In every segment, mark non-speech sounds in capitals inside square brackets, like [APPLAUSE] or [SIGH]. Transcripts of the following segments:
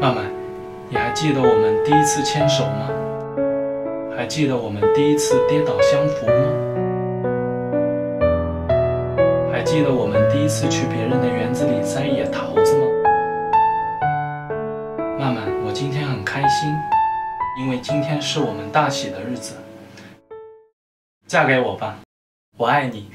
曼曼，你还记得我们第一次牵手吗？还记得我们第一次跌倒相扶吗？还记得我们第一次去别人的园子里摘野桃子吗？曼曼，我今天很开心，因为今天是我们大喜的日子。嫁给我吧，我爱你。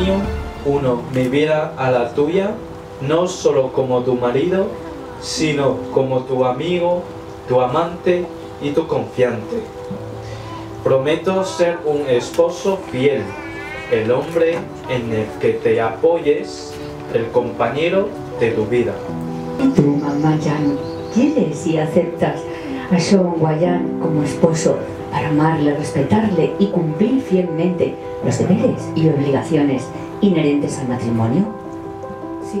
Anillo, uno mi vida a la tuya, no solo como tu marido, sino como tu amigo, tu amante y tu confiante. Prometo ser un esposo fiel, el hombre en el que te apoyes, el compañero de tu vida. Tu mamá Jan, ¿quieres y aceptas a Sean Guayan como esposo para amarle, respetarle y cumplir fielmente los deberes y obligaciones inherentes al matrimonio? Sí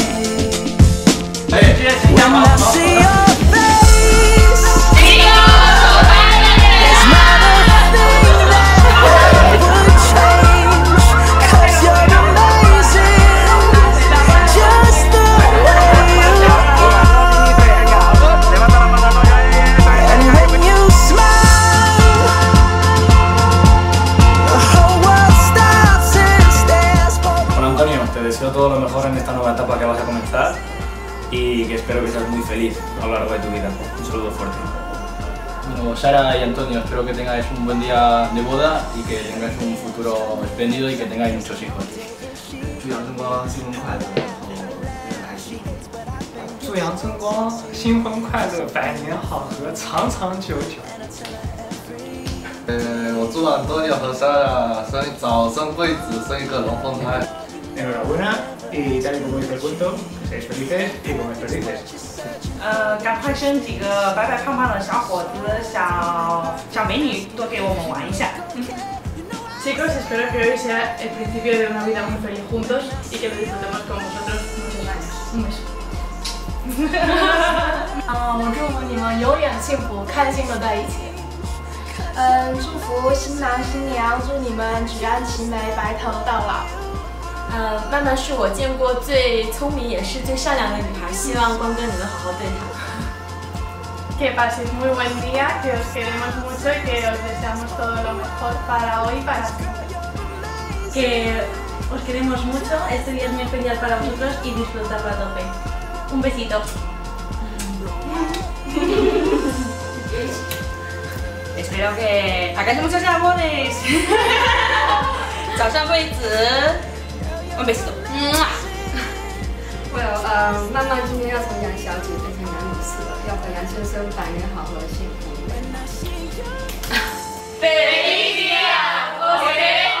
When I see your todo lo mejor y que espero que seas muy feliz a lo largo de tu vida. Un saludo fuerte. Bueno, Sara y Antonio, espero que tengáis un buen día de boda y que tengáis un futuro espléndido y que tengáis muchos hijos. 祝杨春光新婚快乐，祝杨春光新婚快乐，百年好合，长长久久。呃，我祝 Antonio 和 Sara 生早生贵子，生一个龙凤胎。 enhorabuena Y tal y como dice el cuento, seáis felices y coméis felices. 呃，赶快生几个白白胖胖的小伙子、小小美女，多给我们玩一下。Chicos, espero que hoy sea el principio de una vida muy feliz juntos y que lo disfrutemos con vosotros muchos años. Un beso. 啊，我祝福你们永远幸福、开心的在一起。嗯，祝福新郎新娘，祝你们举案齐眉，白头到老。呃，曼曼是我见过最聪明也是最善良的女孩，希望光哥你能好好对她。Que paséis muy buen día, que os queremos mucho y que os deseamos todo lo mejor para hoy y para siempre. Que os queremos mucho, este día es muy especial para vosotros y disfrutarlo a tope. Un besito. [LAUGHS] Espero que hagáis muchos amores. [LAUGHS] 早上贵子。 我美型的。嗯。有呃，曼曼今天要从杨小姐变成杨女士了，要和杨先生百年好合、幸福。[LAUGHS]